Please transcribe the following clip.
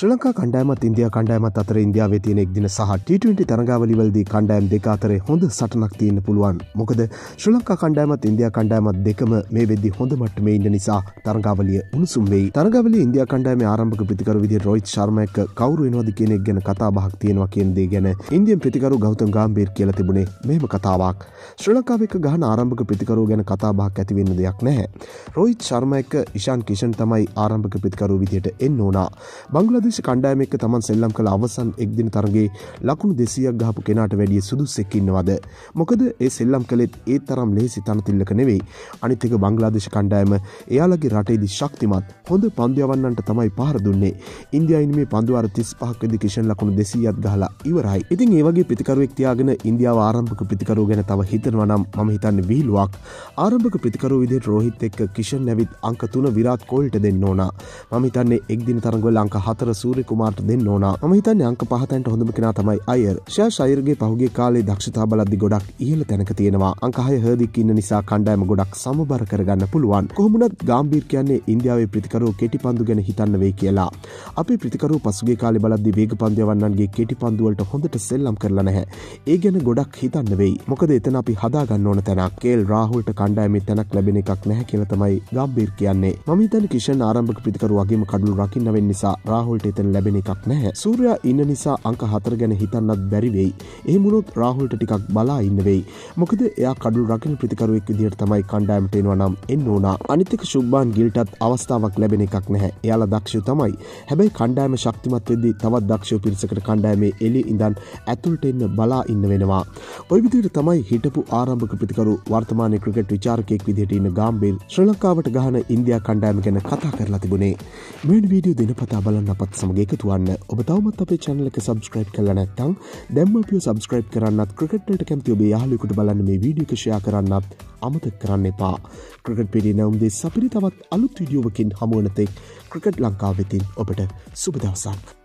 ශ්‍ර ලංකා කණ්ඩෑමත් ඉන්දිය කණ්ඩෑමත් අතර ඉන්දියාව තියෙන එක්දින සහ ට තරගාවලිවලදී කණ්ඩෑම් දෙක අතර හොඳ සටනක් තියන්න පුළුවන්. මොකද ශ්‍ර ලංකා කණ්ඩෑමත් ඉන්දිය කණ්ඩෑමත් දෙකම මේ වෙදදි හොඳ මට්ටම ඉන්න නිසා තරගාවලිය උණුසුම් වෙයි. තරගවල ඉන්දිය කණ්ඩෑම ආරම්භක ප්‍රතිකර විදි රොයිත් ශර්මයක කවරු වෙනවාද කෙනෙක් ගැන කතා බහක් තියෙනවා කියන්දේ ගැන ඉන්දියන් ප්‍රතිකරු ගෞතම් ගාම්බීර් කියල තිබුණේ මෙම කතාවක්. ශ්‍ර ලංකාවක ගහන ආරම්භක ප්‍රතිකරු ගැන කතා බහක් ඇතිවෙන්න දෙයක් නැහැ. රොයිත් ශර්මයක ඉශාන් කිෂන් තමයි ආරම්භක ප්‍රතිකරු විදියට එන්න ඕනා. බංගලදේශ කණ්ඩායම එක්ක තමන් සෙල්ලම් කළ අවසන් එක්දින තරගේ ලකුණු දෙසියක් ගහපු කෙනාට වැඩිය සුදුස්සෙක්කින්නවද. මොකද ඒ සෙල්ලම් කළෙත් ඒ තරම් ලේසි තනතිල්ලක නෙවෙයි. අනිතික බංගලාදේශ කණ්ඩායම එයාලගේ රටේදි ශක්තිමත් හොඳ පන්දයවන්නන්ට තමයි පහර දුන්නේ. ඉන්දයායින් මේ පන්දුවර තිස් පහක්කදි කිෂන් ලකුණු දෙසීයත් ගහලා ඉවරයි. ඉතින් ඒවගේ පිතිකරුවෙක් තියාගෙන ඉන්දියාව ආරම්භක පිතිකරු ගැන තව හිතනවනම් මම හිතන්න විහිලුවක් ආරම්භක පිතිකරු විදිට රෝහිත් එක්ක කිෂන් නැවිත් අංක තුන විරාත් කෝල්ට දෙන්න ඕනා. මහිතන්නේ එක්දින තරගොල් අංක හතර සූරි කුමාර්ට දෙන්න ඕන. මහිතන්න අංක පහතැන්ට හොඳම කෙන තමයි අයර්. ශා ශෛරගේ පහුගේ කාලේ දක්ෂතා බලද්දි ගොඩක් ඉහල තැනක තියෙනවා. අංකහය හදිකින්න නිසා කණ්ඩෑම ගොඩක් සමබර කරගන්න පුළුවන්. කොහොමනත් ගාම්බීර් කියන්නේ ඉන්දියාවේ ප්‍රතිකරු කෙටි පන්දු ගැන හිතන්න වේ කියලා. අපි ප්‍රතිකරු පසුගේ කාලෙ බලද්දි වේග පන්දයවන්නන්ගේ කෙටි පන්දුවලට හොඳට සෙල්ලම් කරලා නැහැ. ඒ ගැන ගොඩක් හිතන්න වෙයි. මොකද එතන අපි හදාගන්න ඕන තැනක්. කේල් රාහුල්ට කණ්ඩායමේ තැනක් ලැබෙන එකක් නැහැ කියලා තමයි ගම්බීර් කියන්නේ. මම හිතන්නේ කිෂන් ආරම්භක ප්‍රතිකරු වගේම කඩළු රකින්න වෙන්න නිසා රාහුල්ට එතන ලැබෙන එකක් නැහැ. සූරයා ඉන්න නිසා අංක හතර ගැන හිතන්නත් බැරිවෙයි එහමුණොත් රාහුල්ට ටිකක් බලා ඉන්න වෙයි. මොකද එයා කඩු රකින ප්‍රතිකරුවෙක් විදිහට තමයි කණ්ඩායමට එනවා නම් එන්න ඕනා. අනිතික ශුබ්බාන් ගිල්ටත් අවස්ථාවක් ලැබෙන එකක් නැහැ. එයාලා දක්ෂ තමයි. හැබැයි කණ්ඩායම ශක්තිමත් වෙද්දී තවත් දක්ෂ පිරිසකට කණ්ඩායමේ එලි ඉඳන් ඇතුළට එන්න බලා ඉන්න වෙනවා. ඔය විදිහට තමයි හිටපු ආරම්භක ප්‍රතිකරු වර්තමාන ක්‍රිකට් විචාරකයෙක් විදිහට ඉන්න ගාම්බේල් ශ්‍රී ලංකාවට ගහන ඉන්දයා කණ්ඩායම ගැන කතා කරලා තිබුණේ. මෙන් වීඩියෝ දිනපතා බලන්න අපත් සමග එකතුවන්න ඔබ තවමත් අපේ චැනල එක සබස්ක්‍රයිබ් කල නැත්තං දැම්ම පිය සබස්ක්‍රයිබ් කරන්නත් ක්‍රකට්ට කැමති ඔබේ යාලෙකුට බලන්න මේ වීඩියෝ ෂයා කරන්නත් අමතක් කරන්න එපා ක්‍රකට් පිරි නැවම්දේ සපිරි තවත් අලුත් විඩියෝවකින් හමුවනතෙක් ක්‍රිකට් ලංකාවෙතින් ඔබට සුබදවසක්.